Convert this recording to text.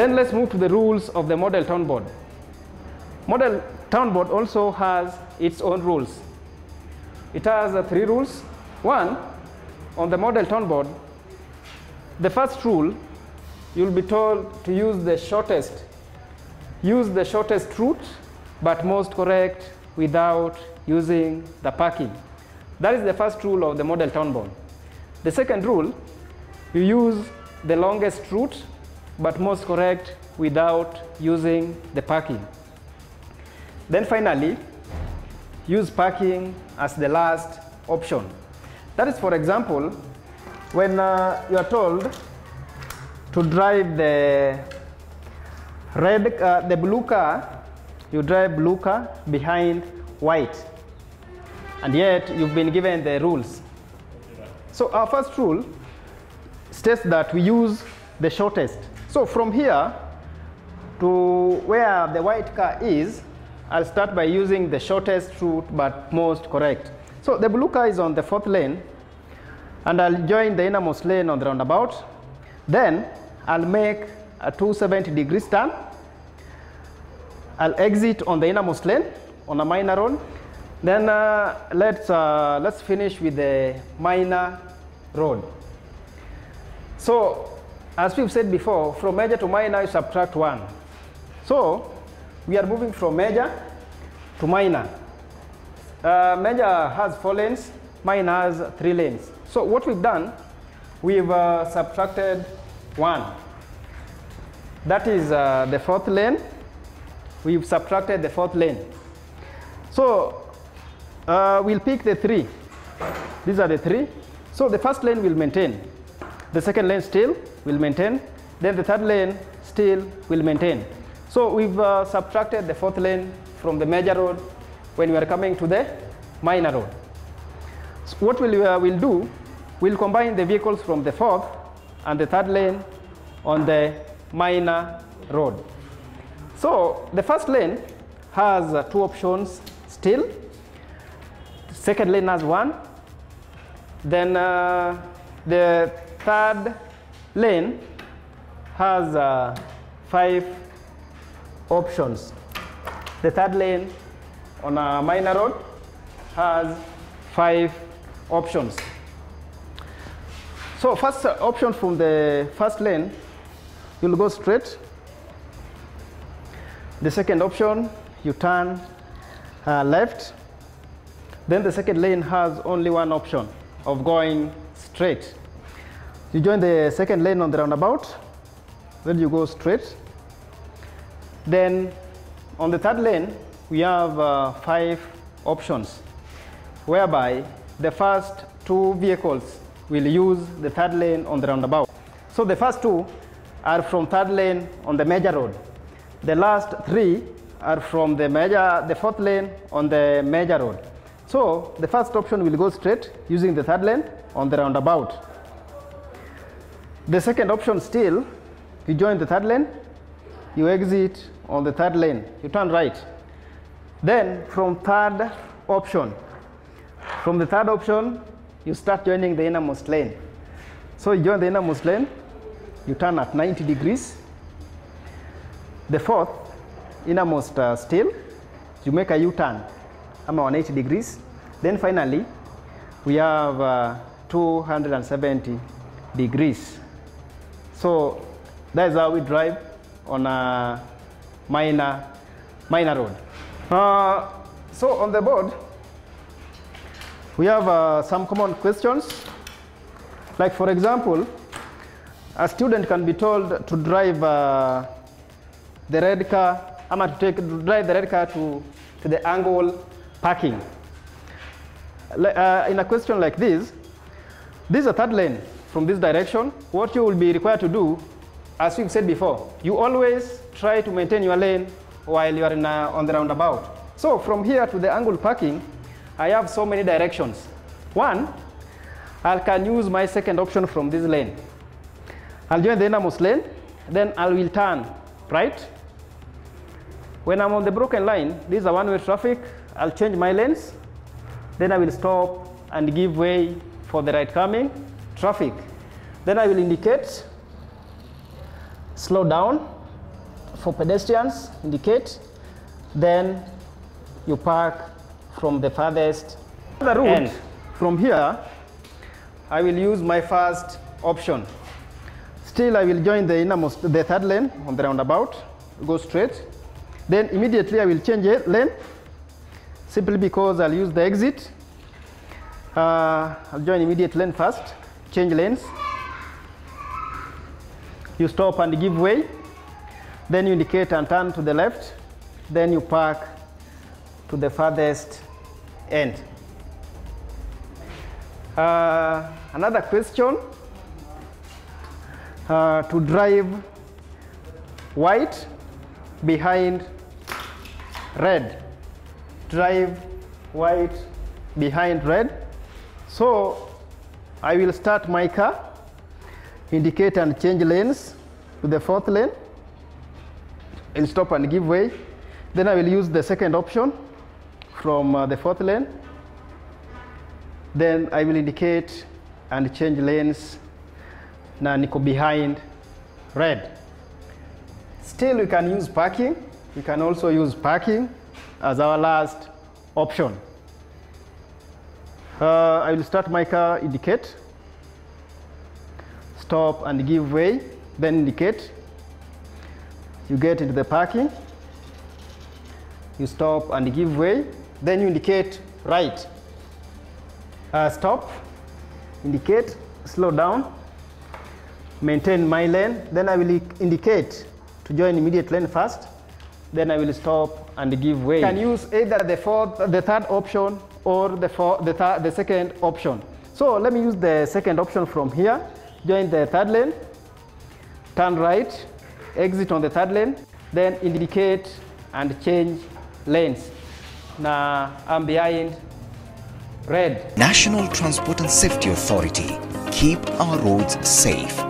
Then let's move to the rules of the model town board. Model town board also has its own rules. It has uh, three rules. One, on the model town board, the first rule, you'll be told to use the shortest, use the shortest route, but most correct without using the parking. That is the first rule of the model town board. The second rule, you use the longest route, but most correct without using the parking. Then finally, use parking as the last option. That is, for example, when uh, you are told to drive the red, uh, the blue car, you drive blue car behind white, and yet you've been given the rules. So our first rule states that we use the shortest. So from here to where the white car is, I'll start by using the shortest route but most correct. So the blue car is on the fourth lane and I'll join the innermost lane on the roundabout. Then I'll make a 270 degrees turn. I'll exit on the innermost lane on a minor road. Then uh, let's, uh, let's finish with the minor road. So as we've said before, from major to minor you subtract one. So we are moving from major to minor. Uh, major has four lanes, minor has three lanes. So what we've done, we've uh, subtracted one. That is uh, the fourth lane. We've subtracted the fourth lane. So uh, we'll pick the three. These are the three. So the first lane will maintain. The second lane still will maintain. Then the third lane still will maintain. So we've uh, subtracted the fourth lane from the major road when we are coming to the minor road. So what we'll, uh, we'll do, we'll combine the vehicles from the fourth and the third lane on the minor road. So the first lane has uh, two options still. Second lane has one. Then uh, the third lane has uh, five options. The third lane on a minor road has five options. So first option from the first lane, you'll go straight. The second option, you turn uh, left. Then the second lane has only one option of going straight. You join the second lane on the roundabout, then you go straight. Then on the third lane, we have uh, five options, whereby the first two vehicles will use the third lane on the roundabout. So the first two are from third lane on the major road. The last three are from the major, the fourth lane on the major road. So the first option will go straight using the third lane on the roundabout. The second option still, you join the third lane, you exit on the third lane, you turn right. Then from third option, from the third option, you start joining the innermost lane. So you join the innermost lane, you turn at 90 degrees. The fourth, innermost uh, still, you make a U-turn, I'm 180 degrees. Then finally, we have uh, 270 degrees. So that is how we drive on a minor, minor road. Uh, so on the board, we have uh, some common questions. Like for example, a student can be told to drive uh, the red car, I'm to take drive the red car to, to the angle parking. Uh, in a question like this, this is a third lane from this direction. What you will be required to do, as we've said before, you always try to maintain your lane while you are a, uh, on the roundabout. So from here to the angle parking, I have so many directions. One, I can use my second option from this lane. I'll join the innermost lane, then I will turn right. When I'm on the broken line, this is a one-way traffic, I'll change my lanes, then I will stop and give way for the right coming traffic. Then I will indicate, slow down, for pedestrians, indicate. Then you park from the farthest the route. End. From here, I will use my first option. Still, I will join the innermost, the third lane on the roundabout, go straight. Then immediately I will change lane, simply because I'll use the exit. Uh, I'll join immediate lane first, change lanes. You stop and give way. Then you indicate and turn to the left. Then you park to the farthest end. Uh, another question, uh, to drive white behind red. Drive white behind red. So I will start my car, indicate and change lanes to the fourth lane, and stop and give way. Then I will use the second option from uh, the fourth lane. Then I will indicate and change lanes na niko behind red. Still we can use parking. We can also use parking as our last option. Uh, I will start my car, indicate, stop and give way, then indicate. You get into the parking, you stop and give way, then you indicate right. Uh, stop, indicate, slow down, maintain my lane, then I will indicate to join immediate lane first, then I will stop and give way. You can use either the fourth, the third option or the, four, the, th the second option. So let me use the second option from here, join the third lane, turn right, exit on the third lane, then indicate and change lanes. Now I'm behind red. National Transport and Safety Authority. Keep our roads safe.